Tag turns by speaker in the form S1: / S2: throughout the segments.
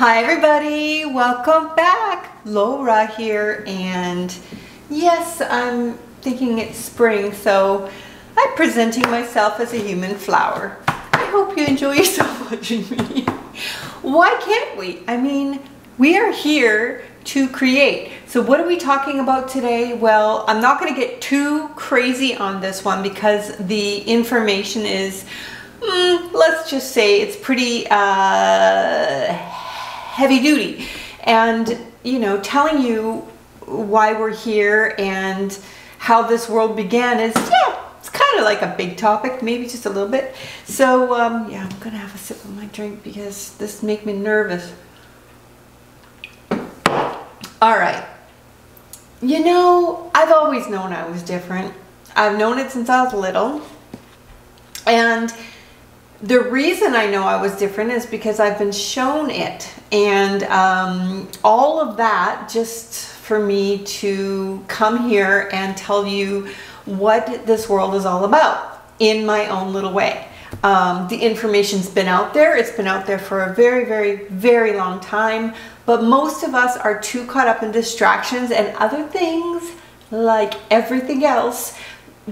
S1: Hi everybody, welcome back. Lora here and yes, I'm thinking it's spring so I'm presenting myself as a human flower. I hope you enjoy yourself watching me. Why can't we? I mean, we are here to create. So what are we talking about today? Well, I'm not going to get too crazy on this one because the information is, mm, let's just say it's pretty uh, heavy duty. And, you know, telling you why we're here and how this world began is, yeah, it's kind of like a big topic, maybe just a little bit. So, um, yeah, I'm to have a sip of my drink because this make me nervous. All right. You know, I've always known I was different. I've known it since I was little. And the reason I know I was different is because I've been shown it. And um, all of that just for me to come here and tell you what this world is all about in my own little way. Um, the information's been out there. It's been out there for a very, very, very long time. But most of us are too caught up in distractions and other things like everything else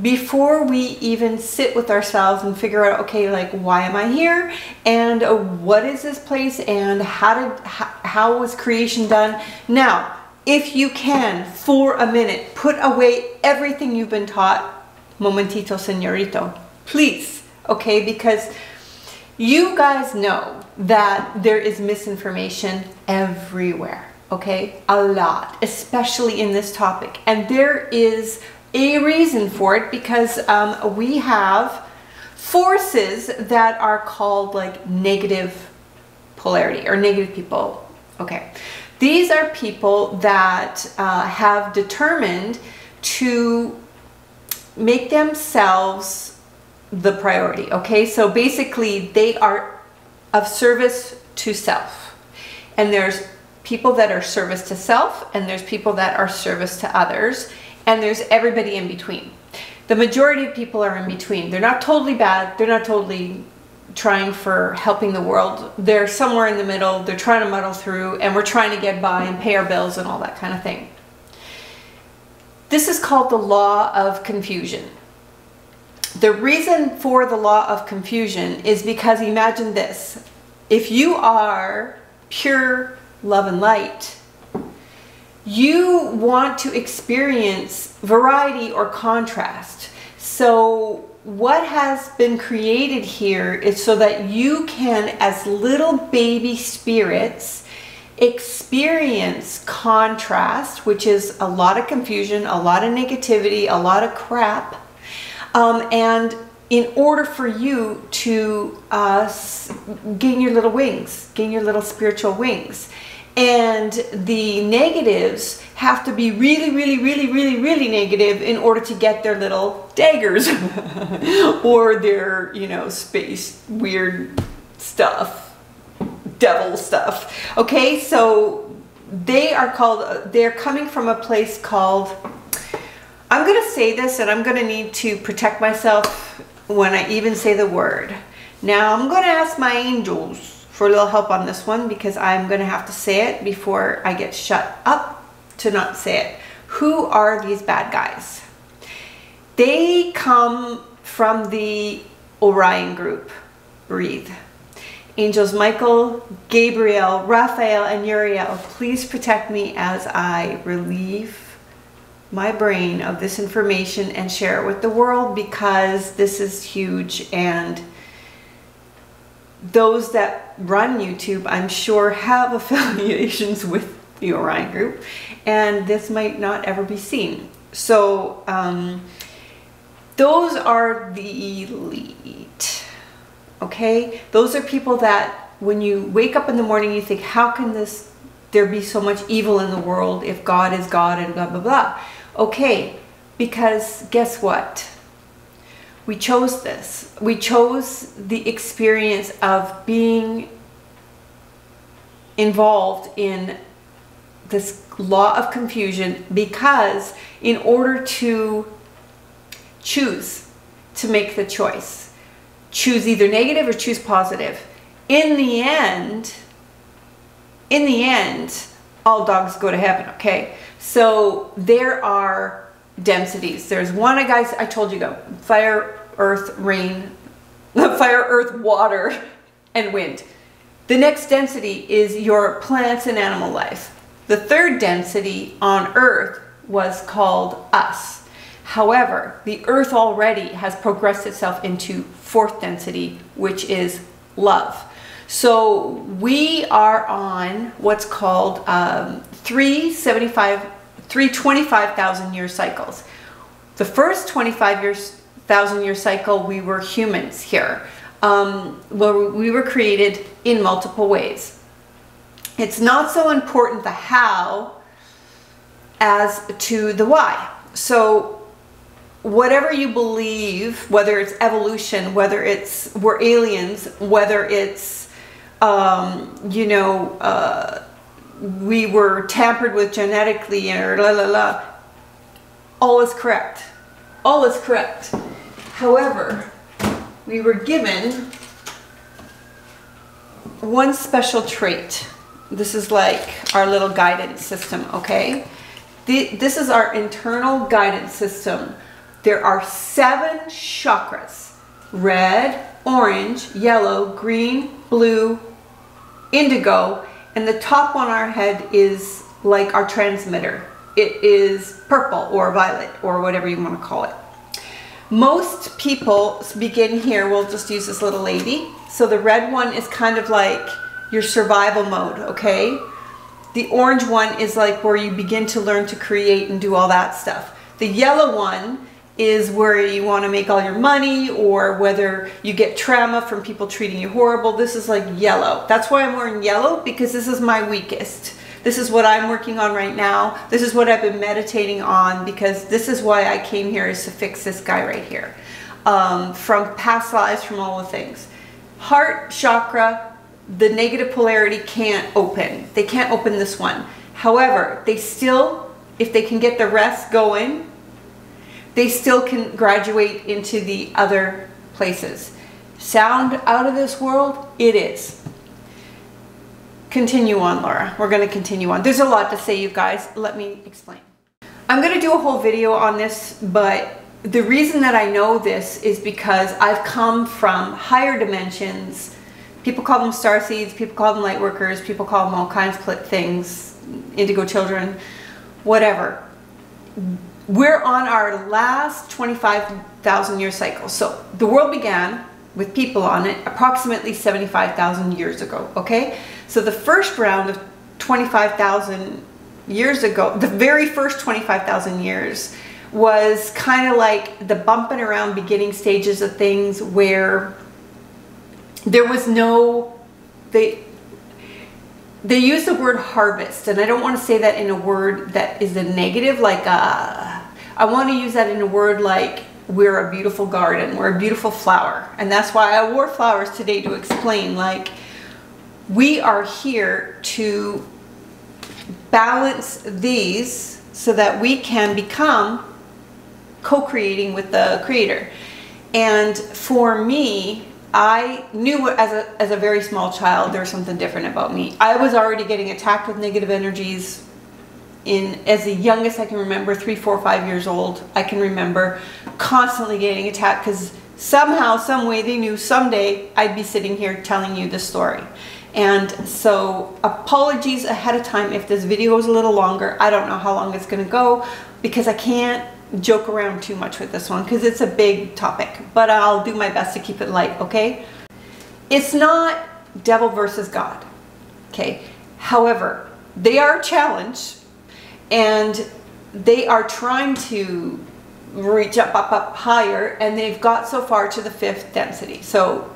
S1: before we even sit with ourselves and figure out okay like why am i here and uh, what is this place and how did how, how was creation done now if you can for a minute put away everything you've been taught momentito señorito please okay? Because you guys know that there is misinformation everywhere, okay? A lot, especially in this topic. And there is a reason for it because um, we have forces that are called like negative polarity or negative people. Okay. These are people that uh, have determined to make themselves the priority. Okay, so basically they are of service to self. And there's people that are service to self, and there's people that are service to others, and there's everybody in between. The majority of people are in between. They're not totally bad, they're not totally trying for helping the world. They're somewhere in the middle, they're trying to muddle through, and we're trying to get by and pay our bills and all that kind of thing. This is called the law of confusion. The reason for the law of confusion is because imagine this. If you are pure love and light, you want to experience variety or contrast. So what has been created here is so that you can, as little baby spirits, experience contrast, which is a lot of confusion, a lot of negativity, a lot of crap, um, and in order for you to uh, gain your little wings, gain your little spiritual wings. And the negatives have to be really, really, really, really, really negative in order to get their little daggers or their, you know, space weird stuff, devil stuff. Okay, so they are called, they're coming from a place called I'm to say this and I'm to need to protect myself when I even say the word. Now I'm to ask my angels for a little help on this one because I'm going to have to say it before I get shut up to not say it. Who are these bad guys? They come from the Orion group. Breathe. Angels Michael, Gabriel, Raphael, and Uriel, please protect me as I relieve my brain of this information and share it with the world because this is huge and those that run YouTube I'm sure have affiliations with the Orion group and this might not ever be seen. So um, those are the elite okay? Those are people that when you wake up in the morning you think how can this there be so much evil in the world if God is God and blah blah blah? Okay, because guess what? We chose this. We chose the experience of being involved in this law of confusion because in order to choose to make the choice, choose either negative or choose positive. In the end, in the end, all dogs go to heaven, okay? So there are densities. There's one, I guys, I told you go, fire, earth, rain, fire, earth, water, and wind. The next density is your plants and animal life. The third density on earth was called us. However, the earth already has progressed itself into fourth density, which is love. So we are on what's called um, 375, 325,000 year cycles. The first 25 years, thousand year cycle, we were humans here. Um, well, we were created in multiple ways. It's not so important the how as to the why. So whatever you believe, whether it's evolution, whether it's we're aliens, whether it's um, you know uh, we were tampered with genetically or la la la, all is correct. All is correct. However, we were given one special trait. This is like our little guidance system, okay? This is our internal guidance system. There are seven chakras. Red, orange, yellow, green, blue, indigo, and the top on our head is like our transmitter. It is purple or violet or whatever you want to call it. Most people begin here, we'll just use this little lady. So the red one is kind of like your survival mode, okay? The orange one is like where you begin to learn to create and do all that stuff. The yellow one is where you want to make all your money or whether you get trauma from people treating you horrible. This is like yellow. That's why I'm wearing yellow because this is my weakest. This is what I'm working on right now. This is what I've been meditating on because this is why I came here is to fix this guy right here. Um, from past lives, from all the things. Heart chakra, the negative polarity can't open. They can't open this one. However, they still, if they can get the rest going, they still can graduate into the other places. Sound out of this world? It is continue on, Lora. We're going to continue on. There's a lot to say, you guys. Let me explain. I'm going to do a whole video on this, but the reason that I know this is because I've come from higher dimensions. People call them star seeds, people call them light workers, people call them all kinds of things, indigo children, whatever. We're on our last 25,000 year cycle. So the world began with people on it approximately 75,000 years ago, okay? So the first round of 25,000 years ago, the very first 25,000 years was kind of like the bumping around beginning stages of things where there was no, they, they use the word harvest and I don't want to say that in a word that is a negative like uh, I want to use that in a word like we're a beautiful garden, we're a beautiful flower. And that's why I wore flowers today to explain like we are here to balance these so that we can become co-creating with the creator. And for me, I knew as a, as a very small child there was something different about me. I was already getting attacked with negative energies in as the youngest I can remember, three, four, five years old, I can remember constantly getting attacked because somehow, some way they knew someday I'd be sitting here telling you the story. And so apologies ahead of time if this video is a little longer. I don't know how long it's going to go because I can't joke around too much with this one because it's a big topic. But I'll do my best to keep it light, okay? It's not devil versus God, okay? However, they are a challenge and they are trying to reach up, up, up higher, and they've got so far to the fifth density. So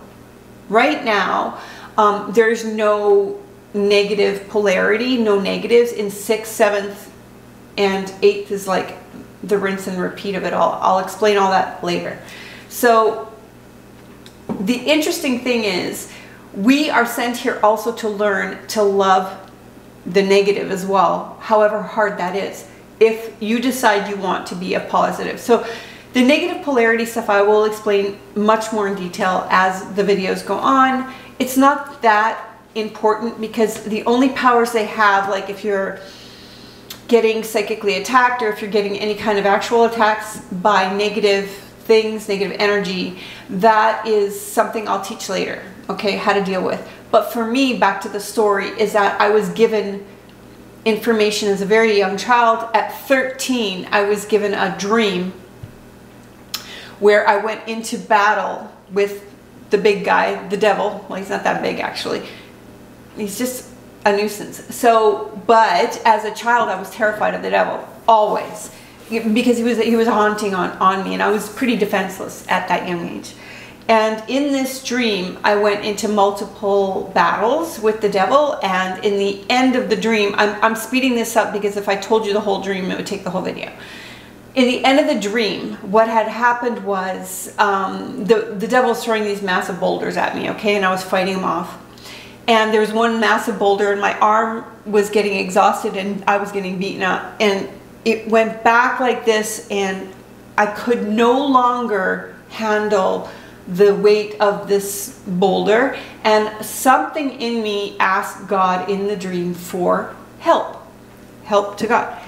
S1: right now, um, there's no negative polarity, no negatives in sixth, seventh, and eighth is like the rinse and repeat of it all. I'll explain all that later. So the interesting thing is we are sent here also to learn to love the negative as well, however hard that is, if you decide you want to be a positive. So the negative polarity stuff I will explain much more in detail as the videos go on. It's not that important because the only powers they have, like if you're getting psychically attacked or if you're getting any kind of actual attacks by negative things, negative energy, that is something I'll teach later, okay, how to deal with. But for me, back to the story, is that I was given information as a very young child. At 13, I was given a dream where I went into battle with the big guy, the devil. Well, he's not that big actually. He's just a nuisance. So, but as a child, I was terrified of the devil always because he was he was haunting on on me, and I was pretty defenseless at that young age. And in this dream, I went into multiple battles with the devil. And in the end of the dream, I'm, I'm speeding this up because if I told you the whole dream, it would take the whole video in the end of the dream, what had happened was um, the, the devil was throwing these massive boulders at me, okay, and I was fighting them off. And there was one massive boulder, and my arm was getting exhausted, and I was getting beaten up. And it went back like this, and I could no longer handle the weight of this boulder. And something in me asked God in the dream for help, help to God.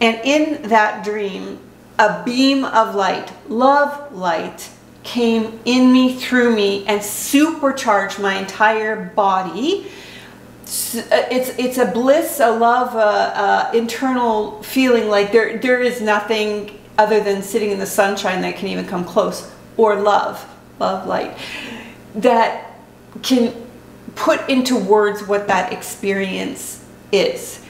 S1: And in that dream, a beam of light, love light, came in me, through me, and supercharged my entire body. Uh, it's it's a bliss, a love, a, a internal feeling like there there is nothing other than sitting in the sunshine that can even come close, or love, love light, that can put into words what that experience is.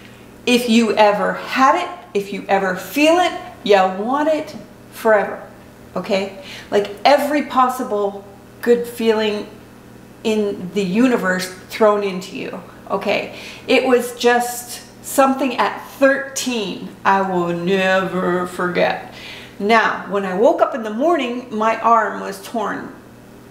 S1: If you ever had it, if you ever feel it, you want it forever. Okay? Like every possible good feeling in the universe thrown into you. Okay? It was just something at 13 I will never forget. Now, when I woke up in the morning, my arm was torn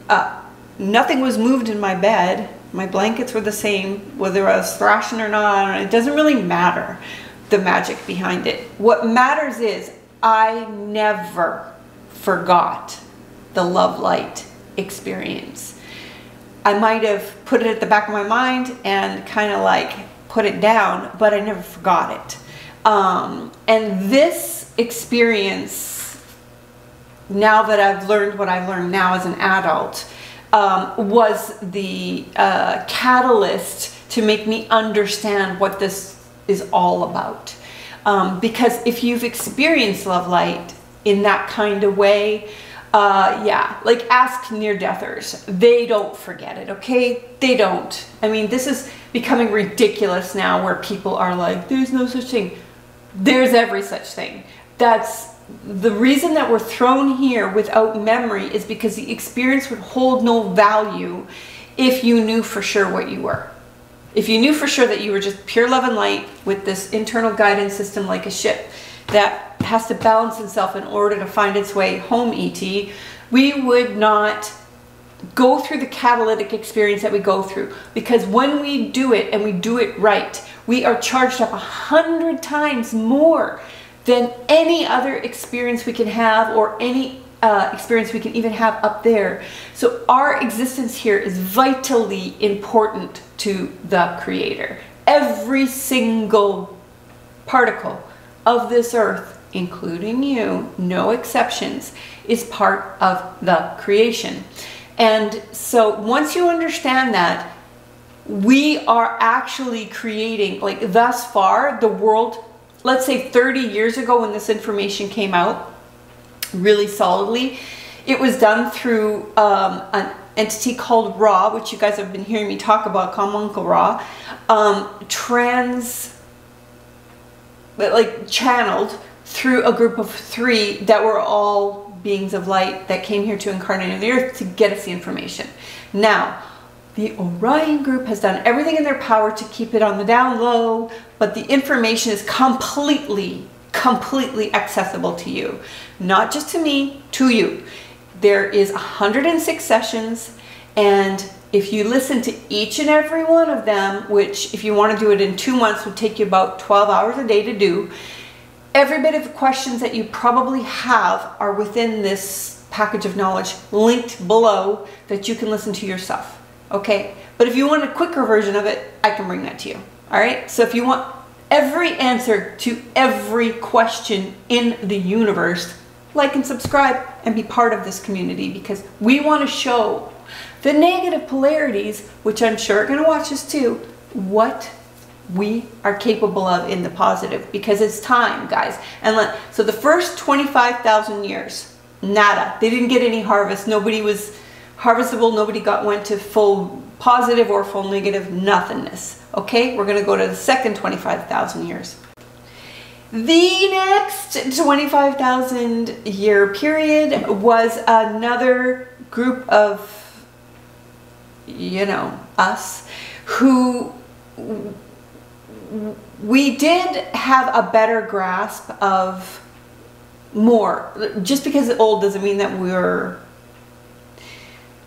S1: up. Nothing was moved in my bed. My blankets were the same, whether I was thrashing or not. It doesn't really matter the magic behind it. What matters is I never forgot the love light experience. I might have put it at the back of my mind and kind of like put it down, but I never forgot it. Um, and this experience, now that I've learned what I've learned now as an adult, um, was the uh, catalyst to make me understand what this is all about. Um, because if you've experienced love light in that kind of way, uh, yeah, like ask near deathers. They don't forget it, okay? They don't. I mean, this is becoming ridiculous now where people are like, there's no such thing. There's every such thing. That's the reason that we're thrown here without memory is because the experience would hold no value if you knew for sure what you were. If you knew for sure that you were just pure love and light with this internal guidance system like a ship that has to balance itself in order to find its way home, ET, we would not go through the catalytic experience that we go through. Because when we do it and we do it right, we are charged up a hundred times more than any other experience we can have or any uh, experience we can even have up there. So our existence here is vitally important to the Creator. Every single particle of this earth, including you, no exceptions, is part of the creation. And so once you understand that, we are actually creating, like thus far, the world, let's say 30 years ago when this information came out, really solidly. It was done through um, an entity called Ra, which you guys have been hearing me talk about, called Uncle Ra, um, trans, like channeled through a group of three that were all beings of light that came here to incarnate on the earth to get us the information. Now, the Orion group has done everything in their power to keep it on the down low, but the information is completely completely accessible to you. Not just to me, to you. There is 106 sessions and if you listen to each and every one of them, which if you want to do it in two months would take you about 12 hours a day to do, every bit of questions that you probably have are within this package of knowledge linked below that you can listen to yourself. Okay, But if you want a quicker version of it, I can bring that to you. All right. So if you want every answer to every question in the universe, like and subscribe and be part of this community because we want to show the negative polarities, which I'm sure are going to watch this too, what we are capable of in the positive because it's time, guys. And let, so the first 25,000 years, nada. They didn't get any harvest. Nobody was harvestable. Nobody got went to full positive or full negative nothingness. Okay, we're going to go to the second 25,000 years. The next 25,000 year period was another group of, you know, us who we did have a better grasp of more. Just because it's old doesn't mean that we're,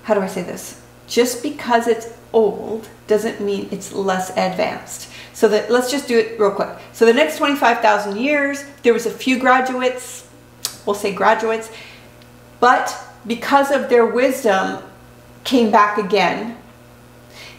S1: how do I say this? Just because it's old doesn't mean it's less advanced. So that let's just do it real quick. So the next 25,000 years, there was a few graduates, we'll say graduates, but because of their wisdom came back again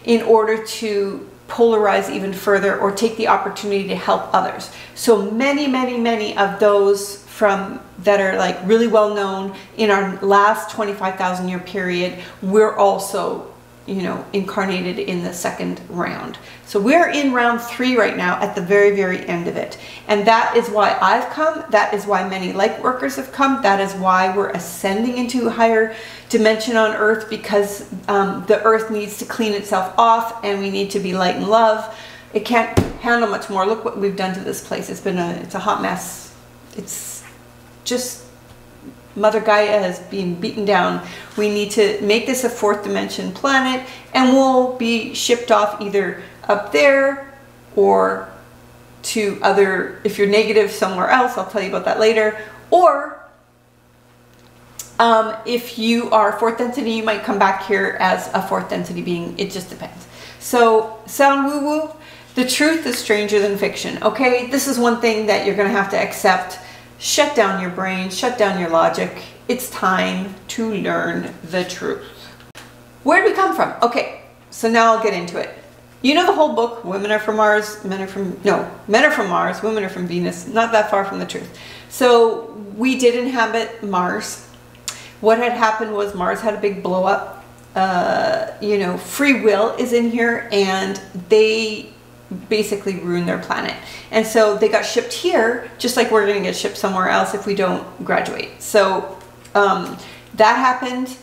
S1: in order to polarize even further or take the opportunity to help others. So many, many, many of those from that are like really well known in our last 25,000 year period, we're also you know, incarnated in the second round. So we're in round three right now at the very, very end of it. And that is why I've come. That is why many light workers have come. That is why we're ascending into a higher dimension on earth because um, the earth needs to clean itself off and we need to be light and love. It can't handle much more. Look what we've done to this place. It's been a, it's a hot mess. It's just Mother Gaia has been beaten down. We need to make this a fourth dimension planet and we'll be shipped off either up there or to other, if you're negative somewhere else, I'll tell you about that later, or um, if you are fourth density, you might come back here as a fourth density being, it just depends. So sound woo woo, the truth is stranger than fiction, okay? This is one thing that you're gonna have to accept shut down your brain, shut down your logic. It's time to learn the truth. Where did we come from? Okay, so now I'll get into it. You know the whole book, Women Are From Mars, Men Are From, no, Men Are From Mars, Women Are From Venus, not that far from the truth. So we did inhabit Mars. What had happened was Mars had a big blow up. Uh, you know, free will is in here and they basically ruin their planet. And so they got shipped here, just like we're going to get shipped somewhere else if we don't graduate. So um, that happened.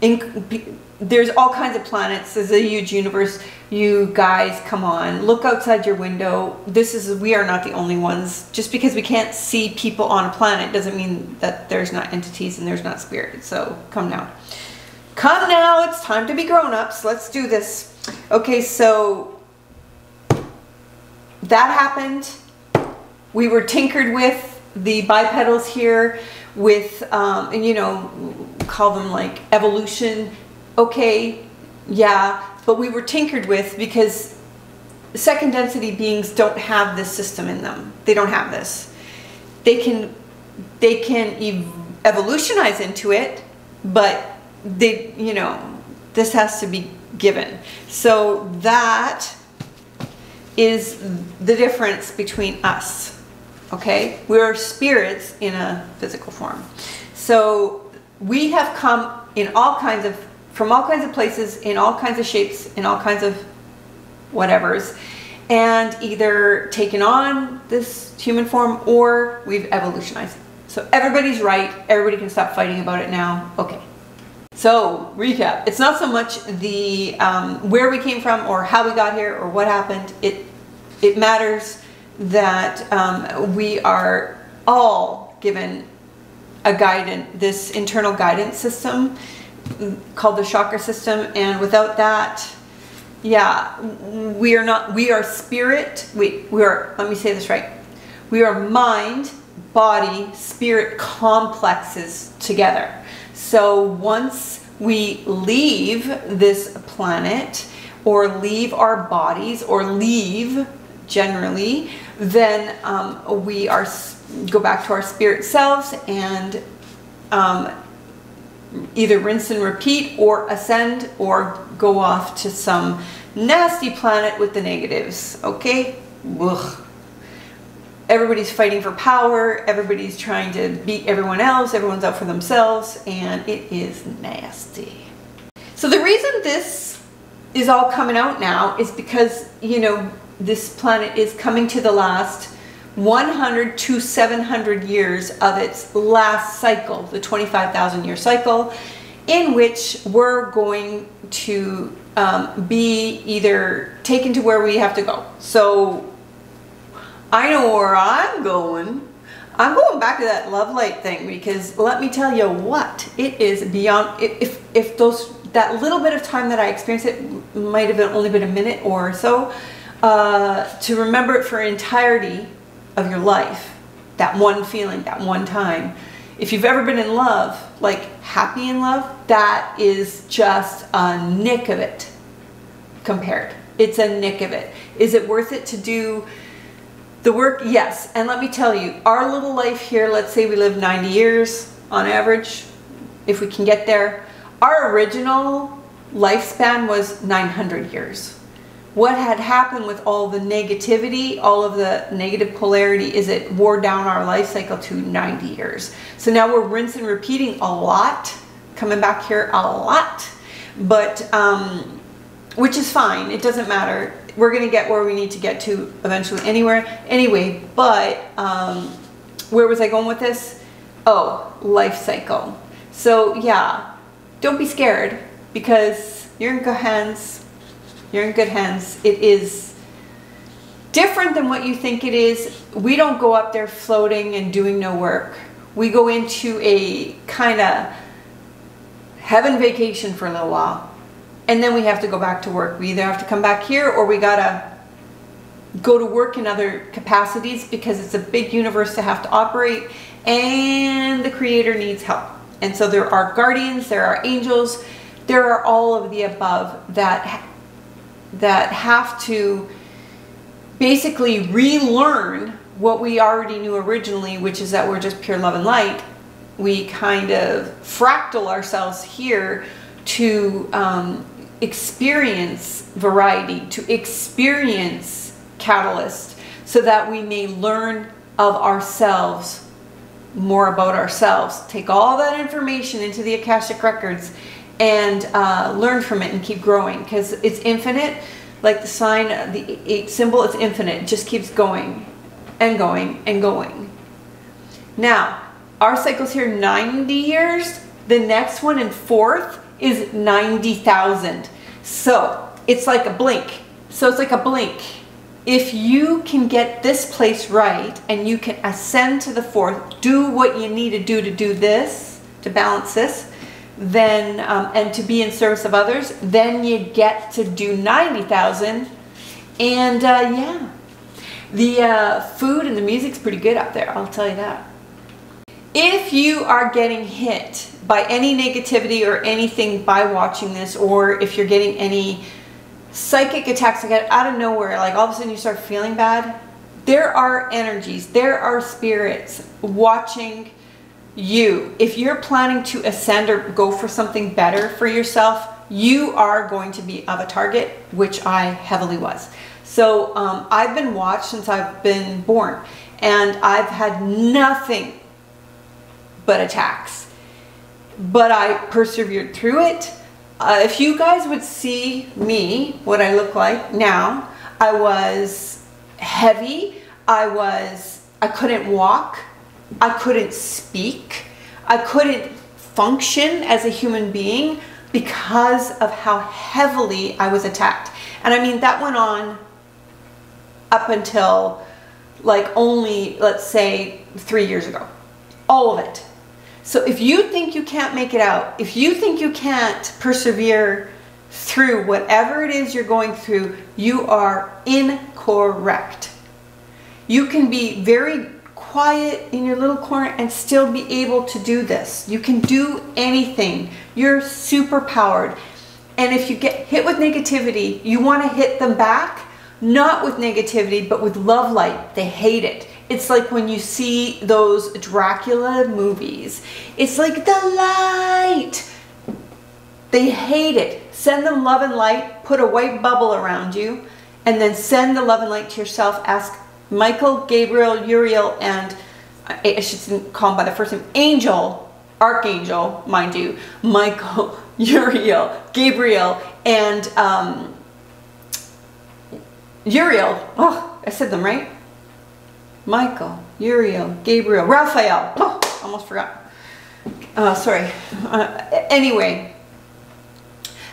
S1: In, there's all kinds of planets. There's a huge universe. You guys, come on, look outside your window. This is, we are not the only ones. Just because we can't see people on a planet doesn't mean that there's not entities and there's not spirits. So come now. Come now, it's time to be grown-ups. Let's do this. Okay, so that happened. We were tinkered with the bipedals here with, um, and you know, call them like evolution. Okay, yeah, but we were tinkered with because second density beings don't have this system in them. They don't have this. They can, they can ev evolutionize into it, but they, you know, this has to be given. So that is the difference between us. Okay? We're spirits in a physical form. So we have come in all kinds of, from all kinds of places, in all kinds of shapes, in all kinds of whatevers, and either taken on this human form or we've evolutionized. So everybody's right. Everybody can stop fighting about it now. Okay. So, recap. It's not so much the um, where we came from or how we got here or what happened. It it matters that um, we are all given a guidance, this internal guidance system called the chakra system, and without that, yeah, we are not. We are spirit. We we are. Let me say this right. We are mind, body, spirit complexes together. So once we leave this planet or leave our bodies or leave generally, then um, we are go back to our spirit selves and um, either rinse and repeat or ascend or go off to some nasty planet with the negatives, okay? Ugh. Everybody's fighting for power, everybody's trying to beat everyone else, everyone's out for themselves, and it is nasty. So the reason this is all coming out now is because, you know, this planet is coming to the last 100 to 700 years of its last cycle, the 25,000 year cycle, in which we're going to um, be either taken to where we have to go. So I know where I'm going. I'm going back to that love light thing because let me tell you what, it is beyond, if, if those, that little bit of time that I experienced it might have been only been a minute or so, uh, to remember it for entirety of your life, that one feeling, that one time. If you've ever been in love, like happy in love, that is just a nick of it compared. It's a nick of it. Is it worth it to do the work? Yes. And let me tell you, our little life here, let's say we live 90 years on average, if we can get there. Our original lifespan was 900 years what had happened with all the negativity, all of the negative polarity, is it wore down our life cycle to 90 years. So now we're rinsing repeating a lot, coming back here a lot, but um, which is fine. It doesn't matter. We're going to get where we need to get to eventually anywhere. Anyway, but um, where was I going with this? Oh, life cycle. So yeah, don't be scared because you're in good hands you're in good hands. It is different than what you think it is. We don't go up there floating and doing no work. We go into a kind of heaven vacation for a little while. And then we have to go back to work. We either have to come back here or we gotta go to work in other capacities because it's a big universe to have to operate and the creator needs help. And so there are guardians, there are angels, there are all of the above that that have to basically relearn what we already knew originally, which is that we're just pure love and light. We kind of fractal ourselves here to um, experience variety, to experience catalyst, so that we may learn of ourselves more about ourselves. Take all that information into the Akashic Records and uh, learn from it and keep growing because it's infinite. Like the sign, the eight symbol, it's infinite. It just keeps going and going and going. Now, our cycle's here 90 years. The next one in fourth is 90,000. So it's like a blink. So it's like a blink. If you can get this place right and you can ascend to the fourth, do what you need to do to do this, to balance this, then um, and to be in service of others, then you get to do 90,000. And uh, yeah, the uh, food and the music's pretty good up there, I'll tell you that. If you are getting hit by any negativity or anything by watching this, or if you're getting any psychic attacks like out of nowhere, like all of a sudden you start feeling bad, there are energies, there are spirits watching you, if you're planning to ascend or go for something better for yourself, you are going to be of a target, which I heavily was. So um, I've been watched since I've been born, and I've had nothing but attacks. But I persevered through it. Uh, if you guys would see me, what I look like now, I was heavy. I was, I couldn't walk. I couldn't speak. I couldn't function as a human being because of how heavily I was attacked. And I mean, that went on up until like only, let's say, three years ago. All of it. So if you think you can't make it out, if you think you can't persevere through whatever it is you're going through, you are incorrect. You can be very quiet in your little corner and still be able to do this. You can do anything. You're super powered. And if you get hit with negativity, you want to hit them back, not with negativity, but with love light. They hate it. It's like when you see those Dracula movies. It's like the light. They hate it. Send them love and light, put a white bubble around you, and then send the love and light to yourself. Ask Michael, Gabriel, Uriel, and I should call him by the first name, Angel, Archangel, mind you, Michael, Uriel, Gabriel, and um, Uriel. Oh, I said them right. Michael, Uriel, Gabriel, Raphael. Oh, almost forgot. Uh, sorry. Uh, anyway,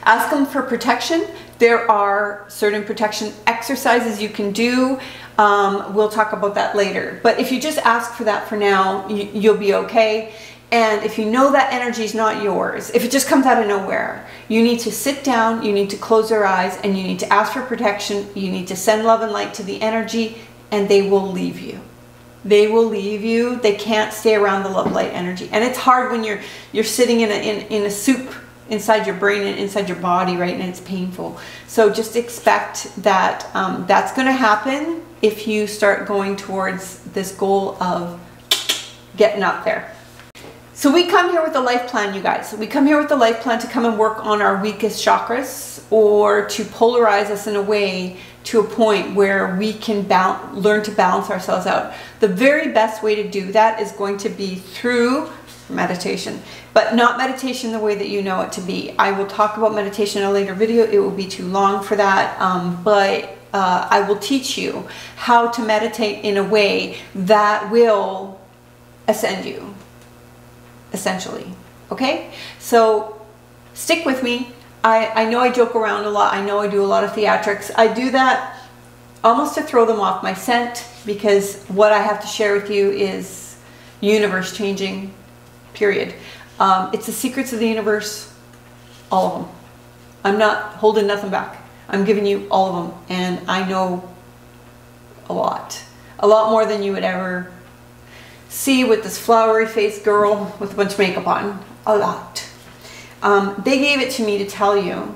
S1: ask them for protection. There are certain protection exercises you can do. Um, we'll talk about that later. But if you just ask for that for now, you, you'll be okay. And if you know that energy is not yours, if it just comes out of nowhere, you need to sit down, you need to close your eyes, and you need to ask for protection. You need to send love and light to the energy, and they will leave you. They will leave you. They can't stay around the love light energy. And it's hard when you're you're sitting in a in, in a soup inside your brain and inside your body, right? And it's painful. So just expect that um, that's going to happen if you start going towards this goal of getting up there. So we come here with a life plan, you guys. We come here with a life plan to come and work on our weakest chakras or to polarize us in a way to a point where we can learn to balance ourselves out. The very best way to do that is going to be through meditation, but not meditation the way that you know it to be. I will talk about meditation in a later video. It will be too long for that, um, but uh, I will teach you how to meditate in a way that will ascend you essentially. Okay? So stick with me. I, I know I joke around a lot. I know I do a lot of theatrics. I do that almost to throw them off my scent because what I have to share with you is universe changing, period. Um, it's the secrets of the universe, all of them. I'm not holding nothing back. I'm giving you all of them, and I know a lot. A lot more than you would ever see with this flowery faced girl with a bunch of makeup on. A lot. Um, they gave it to me to tell you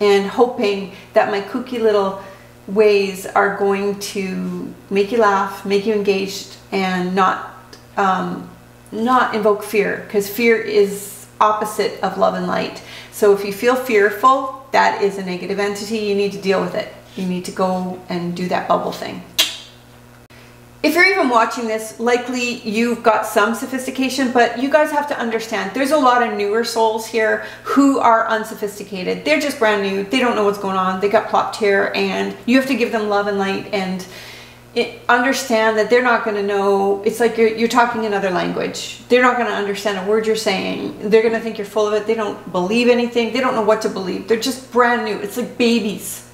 S1: and hoping that my kooky little ways are going to make you laugh, make you engaged, and not um, not invoke fear because fear is opposite of love and light. So if you feel fearful, that is a negative entity. You need to deal with it. You need to go and do that bubble thing. If you're even watching this, likely you've got some sophistication, but you guys have to understand there's a lot of newer souls here who are unsophisticated. They're just brand new. They don't know what's going on. They got plopped here and you have to give them love and light and it, understand that they're not going to know. It's like you're, you're talking another language. They're not going to understand a word you're saying. They're going to think you're full of it. They don't believe anything. They don't know what to believe. They're just brand new. It's like babies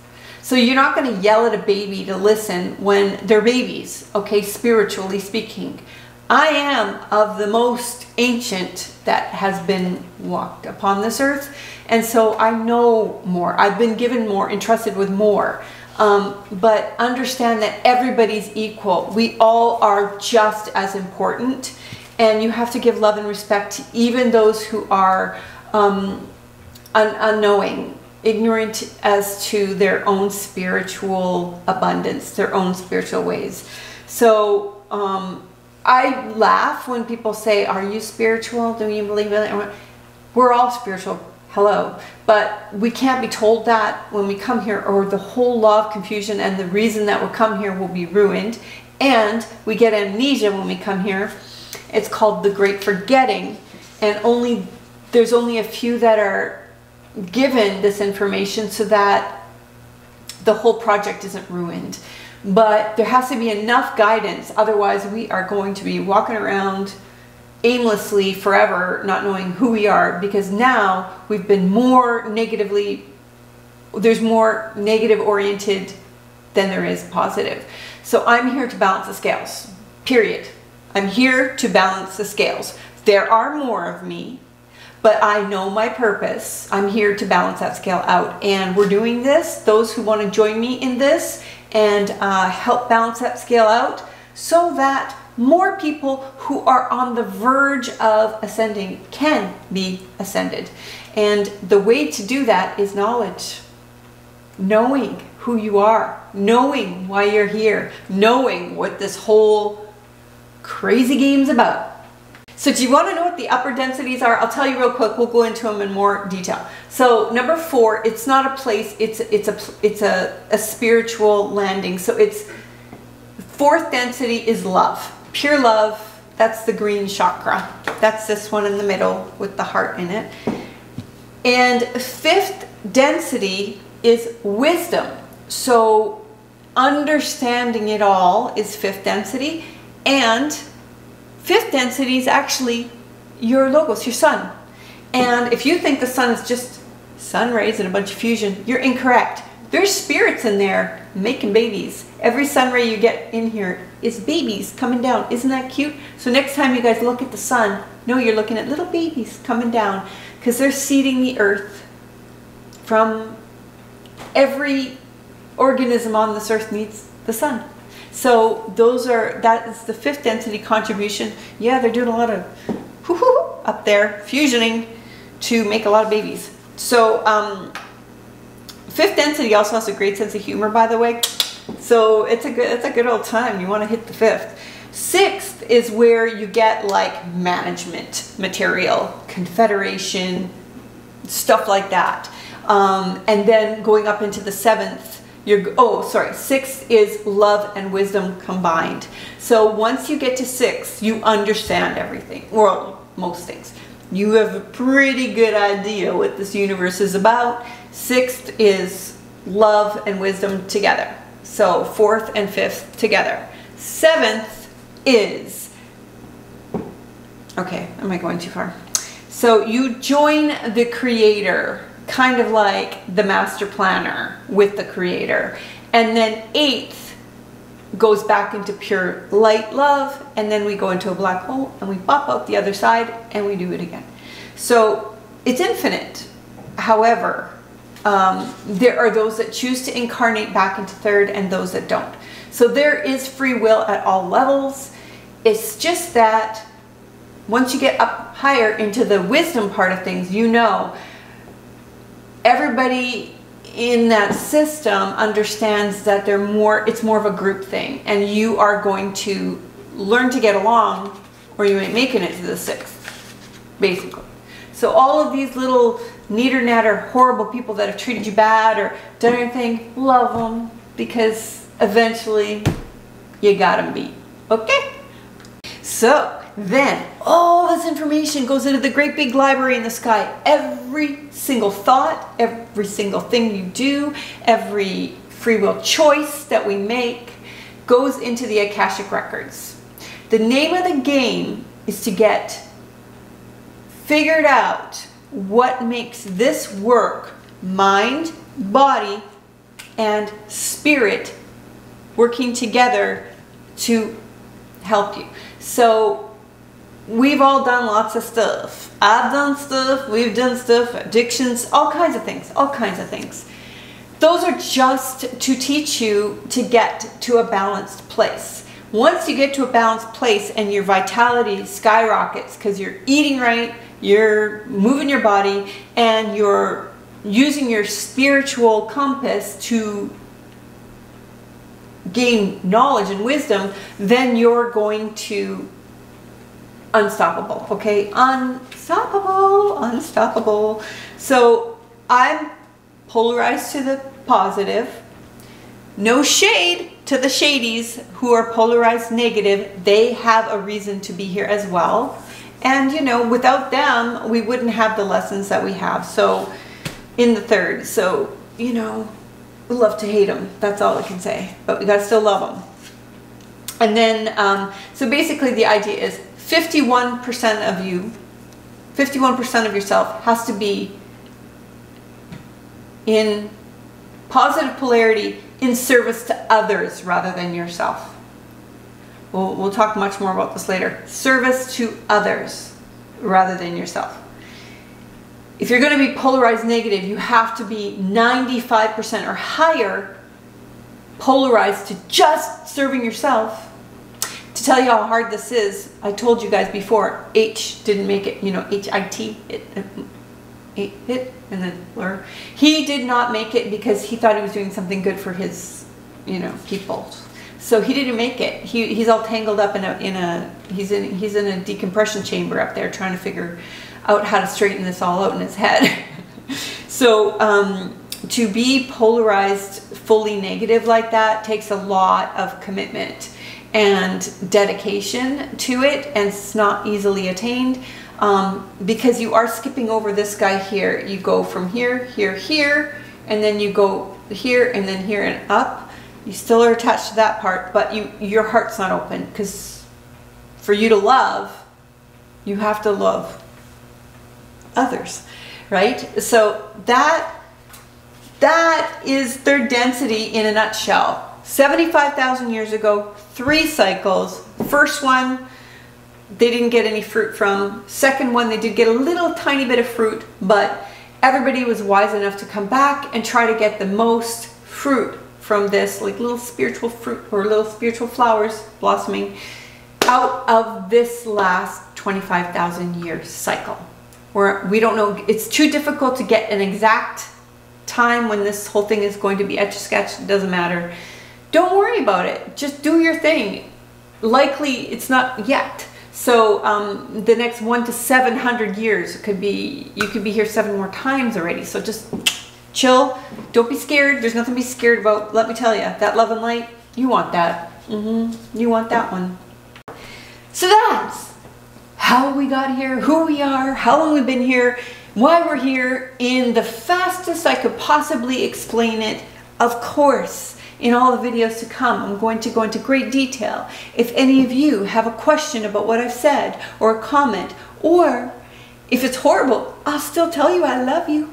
S1: so you're not going to yell at a baby to listen when they're babies, okay, spiritually speaking. I am of the most ancient that has been walked upon this earth. And so I know more. I've been given more, entrusted with more. Um, but understand that everybody's equal. We all are just as important. And you have to give love and respect to even those who are um, un unknowing ignorant as to their own spiritual abundance, their own spiritual ways. So um, I laugh when people say, Are you spiritual? Do you believe in it? We're all spiritual. Hello. But we can't be told that when we come here, or the whole law of confusion and the reason that we come here will be ruined. And we get amnesia when we come here. It's called the great forgetting. And only there's only a few that are given this information so that the whole project isn't ruined. But there has to be enough guidance, otherwise we are going to be walking around aimlessly forever, not knowing who we are, because now we've been more negatively, there's more negative oriented than there is positive. So I'm here to balance the scales, period. I'm here to balance the scales. There are more of me, but I know my purpose. I'm here to balance that scale out. And we're doing this, those who want to join me in this and uh, help balance that scale out so that more people who are on the verge of ascending can be ascended. And the way to do that is knowledge. Knowing who you are, knowing why you're here, knowing what this whole crazy games about. So do you want to know what the upper densities are? I'll tell you real quick. We'll go into them in more detail. So number four, it's not a place. It's it's a it's a, a spiritual landing. So it's fourth density is love, pure love. That's the green chakra. That's this one in the middle with the heart in it. And fifth density is wisdom. So understanding it all is fifth density. And fifth density is actually your logos, your sun. And if you think the sun is just sun rays and a bunch of fusion, you're incorrect. There's spirits in there making babies. Every sun ray you get in here is babies coming down. Isn't that cute? So next time you guys look at the sun, know you're looking at little babies coming down because they're seeding the earth from every organism on this earth needs the sun. So those are, that is the fifth density contribution. Yeah, they're doing a lot of up there, fusioning to make a lot of babies. So um, fifth density also has a great sense of humor, by the way. So it's a good, it's a good old time. You want to hit the fifth. Sixth is where you get like management material, confederation, stuff like that. Um, and then going up into the seventh, you're, oh, sorry, six is love and wisdom combined. So once you get to six, you understand everything, well, most things. You have a pretty good idea what this universe is about. Sixth is love and wisdom together. So fourth and fifth together. Seventh is, okay, am I going too far? So you join the creator kind of like the master planner with the creator. And then eighth goes back into pure light love, and then we go into a black hole and we pop out the other side and we do it again. So it's infinite. However, um, there are those that choose to incarnate back into third and those that don't. So there is free will at all levels. It's just that once you get up higher into the wisdom part of things, you know everybody in that system understands that they're more it's more of a group thing. And you are going to learn to get along or you ain't making it to the sixth basically. So all of these little neater natter horrible people that have treated you bad or done anything love them because eventually you got them beat. Okay? So then all this information goes into the great big library in the sky. Every single thought, every single thing you do, every free will choice that we make goes into the Akashic Records. The name of the game is to get figured out what makes this work, mind, body, and spirit working together to help you. So we've all done lots of stuff. I've done stuff, we've done stuff, addictions, all kinds of things, all kinds of things. Those are just to teach you to get to a balanced place. Once you get to a balanced place and your vitality skyrockets because you're eating right, you're moving your body, and you're using your spiritual compass to gain knowledge and wisdom, then you're going to unstoppable, okay? Unstoppable, unstoppable. So I'm polarized to the positive. No shade to the shadies who are polarized negative. They have a reason to be here as well. And you know, without them, we wouldn't have the lessons that we have. So in the third, so you know, we love to hate them. That's all I can say. But we gotta still love them. And then, um, so basically the idea is 51% of you, 51% of yourself has to be in positive polarity in service to others rather than yourself. We'll, we'll talk much more about this later. Service to others rather than yourself. If you're going to be polarized negative, you have to be 95% or higher polarized to just serving yourself to tell you how hard this is, I told you guys before, H didn't make it, you know, H-I-T, it, it, it, and then blur. He did not make it because he thought he was doing something good for his, you know, people. So he didn't make it. He, he's all tangled up in a in a he's in he's in a decompression chamber up there trying to figure out how to straighten this all out in his head. so um, to be polarized fully negative like that takes a lot of commitment and dedication to it, and it's not easily attained um, because you are skipping over this guy here. You go from here, here, here, and then you go here, and then here, and up. You still are attached to that part, but you your heart's not open because for you to love, you have to love others, right? So that that is their density in a nutshell. 75,000 years ago, three cycles. First one, they didn't get any fruit from. Second one, they did get a little tiny bit of fruit, but everybody was wise enough to come back and try to get the most fruit from this, like little spiritual fruit or little spiritual flowers blossoming out of this last 25,000 year cycle. Where we don't know, it's too difficult to get an exact time when this whole thing is going to be etch a sketch, it doesn't matter. Don't worry about it. Just do your thing. Likely it's not yet. So um, the next one to 700 years could be, you could be here seven more times already. So just chill. Don't be scared. There's nothing to be scared about. Let me tell you, that love and light, you want that. Mm -hmm. You want that one. So that's how we got here, who we are, how long we've been here, why we're here in the fastest I could possibly explain it. Of course, in all the videos to come, I'm going to go into great detail. If any of you have a question about what I've said or a comment, or if it's horrible, I'll still tell you I love you.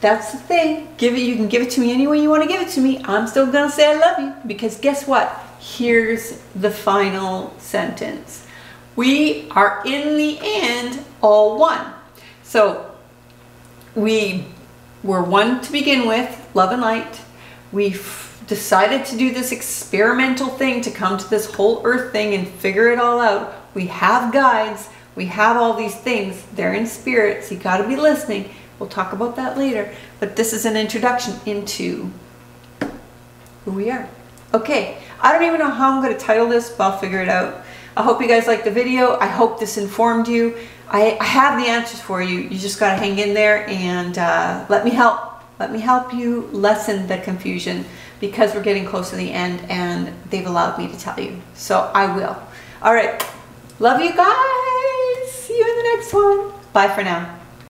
S1: That's the thing. Give it, you can give it to me any way you want to give it to me. I'm still going to say I love you because guess what? Here's the final sentence. We are in the end all one. So we were one to begin with, love and light. We decided to do this experimental thing to come to this whole earth thing and figure it all out. We have guides, we have all these things. They're in spirits. you got to be listening. We'll talk about that later. But this is an introduction into who we are. Okay, I don't even know how I'm going to title this, but I'll figure it out. I hope you guys liked the video. I hope this informed you. I, I have the answers for you. You just got to hang in there and uh, let me help. Let me help you lessen the confusion because we're getting close to the end and they've allowed me to tell you. So I will. All right. Love you guys. See you in the next one. Bye for now.